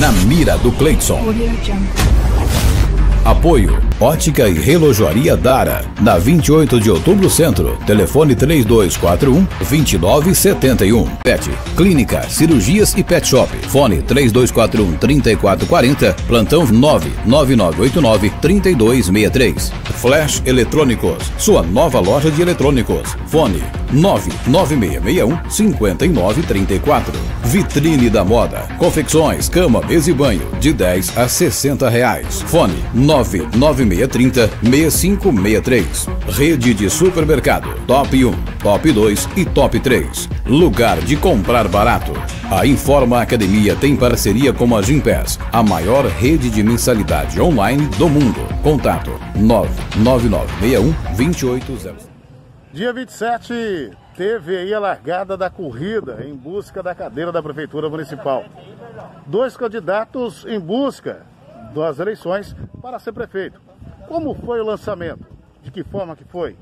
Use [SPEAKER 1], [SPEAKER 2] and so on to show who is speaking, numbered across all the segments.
[SPEAKER 1] Na mira do Cleidson. Apoio Ótica e Relojoaria Dara, na 28 de outubro centro. Telefone 3241 2971. Pet Clínica, Cirurgias e Pet Shop. Fone 3241 3440. Plantão 99989 3263. Flash Eletrônicos, sua nova loja de eletrônicos. Fone 99661 5934. Vitrine da Moda. Confecções, cama, mesa e banho de 10 a 60 reais. Fone 99630 6563. Rede de supermercado Top 1, Top 2 e Top 3. Lugar de comprar barato. A Informa Academia tem parceria com a Gimpass, a maior rede de mensalidade online do mundo. Contato 99961 2800.
[SPEAKER 2] Dia 27 teve aí a largada da corrida em busca da cadeira da Prefeitura Municipal. Dois candidatos em busca das eleições para ser prefeito. Como foi o lançamento? De que forma que foi?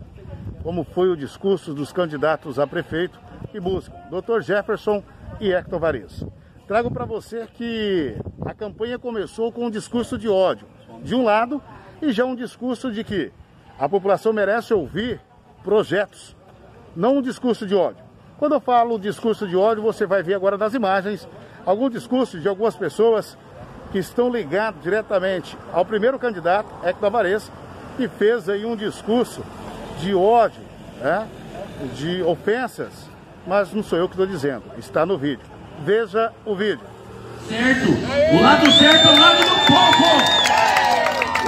[SPEAKER 2] Como foi o discurso dos candidatos a prefeito que buscam? Dr. Jefferson e Hector Varias. Trago para você que a campanha começou com um discurso de ódio, de um lado, e já um discurso de que a população merece ouvir projetos, não um discurso de ódio. Quando eu falo discurso de ódio, você vai ver agora nas imagens algum discurso de algumas pessoas que estão ligados diretamente ao primeiro candidato, Hector Tavares, que fez aí um discurso de ódio, né, de ofensas, mas não sou eu que estou dizendo, está no vídeo. Veja o vídeo.
[SPEAKER 3] Certo, o lado certo é o lado do povo.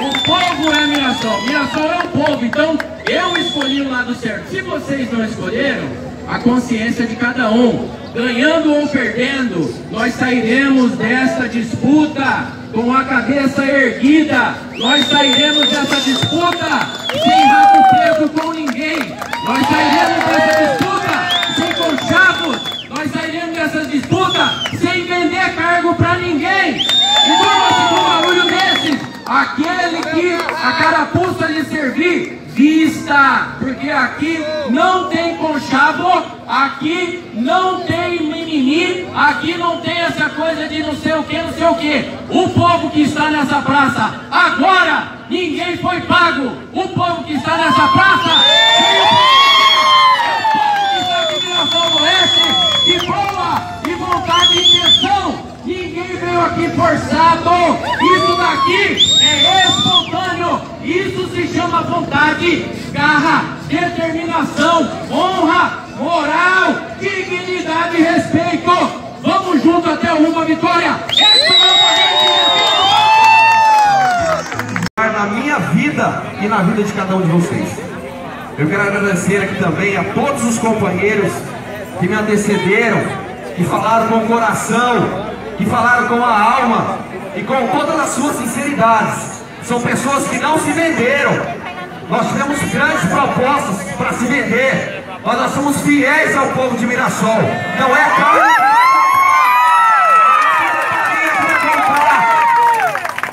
[SPEAKER 3] O povo é Mirassol, Mirassol é o povo, então eu escolhi o lado certo. Se vocês não escolheram, a consciência de cada um ganhando ou perdendo, nós sairemos dessa disputa com a cabeça erguida. Nós sairemos dessa disputa sem rabo preso com ninguém. Nós sairemos dessa disputa sem conchavos. Nós sairemos dessa disputa sem vender cargo para ninguém. E durma-se com um barulho desses, aquele que a carapuça lhe servir vista, porque aqui não tem conchavo, aqui não tem mimimi, aqui não tem essa coisa de não sei o que, não sei o que. O povo que está nessa praça agora, ninguém foi pago. O povo que está nessa praça é o povo que está aqui em Mirassol Oeste, de boa, de vontade e intenção. Ninguém veio aqui forçado. Isso daqui. Isso se chama vontade, garra, determinação, honra, moral, dignidade e respeito. Vamos junto até uma vitória.
[SPEAKER 4] É na minha vida e na vida de cada um de vocês. Eu quero agradecer aqui também a todos os companheiros que me antecederam, que falaram com o coração, que falaram com a alma e com todas as suas sinceridades. São pessoas que não se venderam. Nós tivemos grandes propostas para se vender. Mas nós somos fiéis ao povo de Mirassol. Não é carne.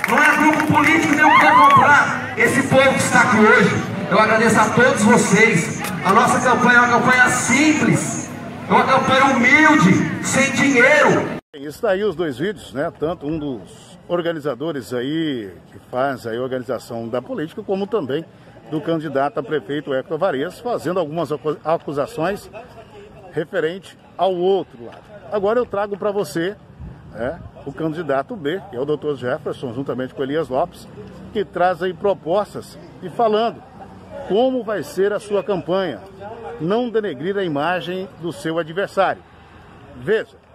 [SPEAKER 4] Não é grupo político nem que quer comprar. Esse povo que está aqui hoje. Eu agradeço a todos vocês. A nossa campanha é uma campanha simples. É uma campanha humilde, sem dinheiro.
[SPEAKER 2] Está aí os dois vídeos, né? Tanto um dos organizadores aí, que faz aí a organização da política, como também do candidato a prefeito Hector Varias, fazendo algumas acusações referente ao outro lado. Agora eu trago para você né, o candidato B, que é o Dr. Jefferson, juntamente com Elias Lopes, que traz aí propostas e falando como vai ser a sua campanha, não denegrir a imagem do seu adversário. Veja.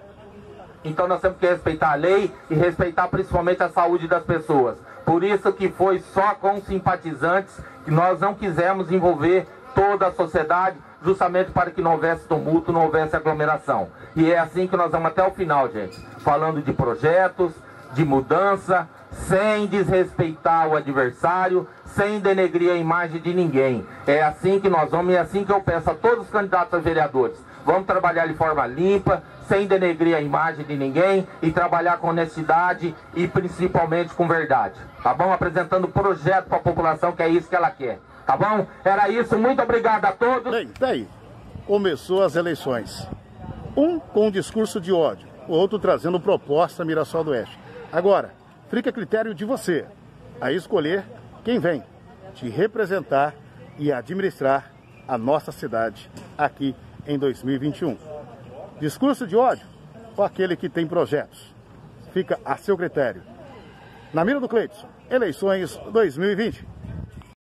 [SPEAKER 5] Então nós temos que respeitar a lei e respeitar principalmente a saúde das pessoas. Por isso que foi só com simpatizantes que nós não quisemos envolver toda a sociedade, justamente para que não houvesse tumulto, não houvesse aglomeração. E é assim que nós vamos até o final, gente. Falando de projetos, de mudança, sem desrespeitar o adversário, sem denegrir a imagem de ninguém. É assim que nós vamos e é assim que eu peço a todos os candidatos a vereadores. Vamos trabalhar de forma limpa, sem denegrir a imagem de ninguém e trabalhar com honestidade e principalmente com verdade. Tá bom? Apresentando projeto para a população, que é isso que ela quer. Tá bom? Era isso. Muito obrigado a todos.
[SPEAKER 2] Bem, daí. Tá Começou as eleições. Um com um discurso de ódio, o outro trazendo proposta Mirassol do Oeste. Agora, fica a critério de você a escolher quem vem te representar e administrar a nossa cidade aqui em 2021. Discurso de ódio ou aquele que tem projetos? Fica a seu critério. Na mira do Cleiton, eleições 2020.